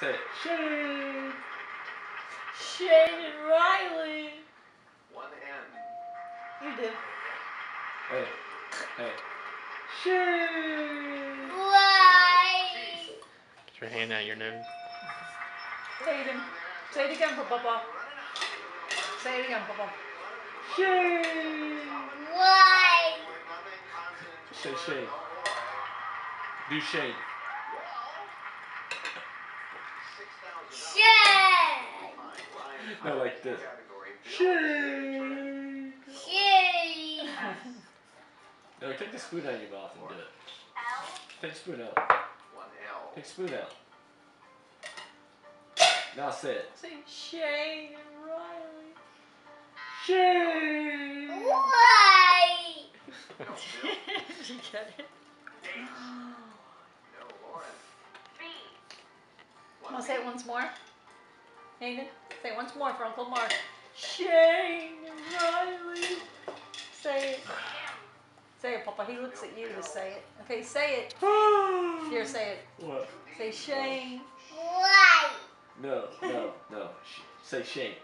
Say it. Shane. Shane and Riley. One N. You do. Hey. Hey. Shane. Why? Get your hand out your nose. Hayden. Say it again for Papa. Say it again, Papa. Shane. Why? Say Shane. Do Shane. Shane. I like this. Shane. Shane. No, take the spoon out of your mouth and do it. Take the spoon out. One L. Take the spoon out. Now say it. Say Shane and Riley. Shane. Why? Did you get it? No, Lauren. Want to say it once more? Hayden? Say it once more for Uncle Mark. Shane and Riley. Say it. Say it, Papa. He looks at you to say it. Okay, say it. Here, say it. What? Say Shane. Why? No, no, no. Say Shane.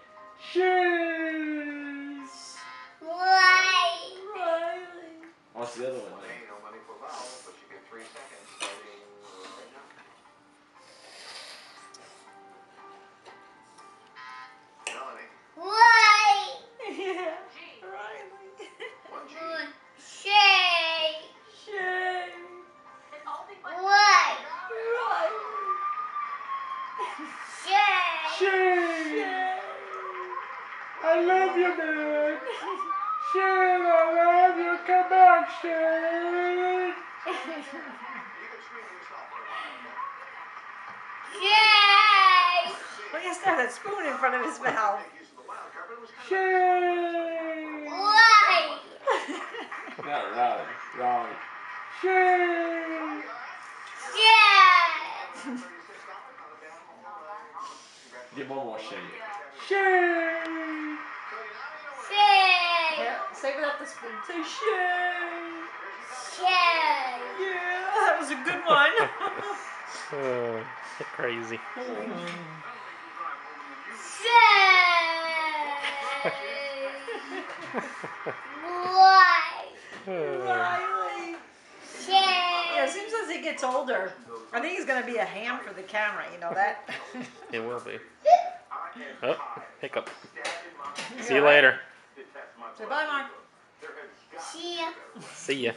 Shane. Why? Riley. What's the other one? I love you, man. Shane, I love you. Come back, Shane. You can scream yourself for a while. Shane. Well, he has to have that spoon in front of his mouth. Make use of the wild card, but it was kind of Shane. Why? Not Raleigh. Raleigh. Shane. Shane. 36 on the down home. Congratulations. Give one more Shane. Shane. Shane. Yeah, say it without the spoon. Say Shane. Shane. Yeah, that was a good one. Oh, crazy. Shane. Why? Riley. Yeah, it seems as he gets older, I think he's gonna be a ham for the camera. You know that? it will be. Oh, hiccup. See you later. Say bye, Mark. See ya. See ya.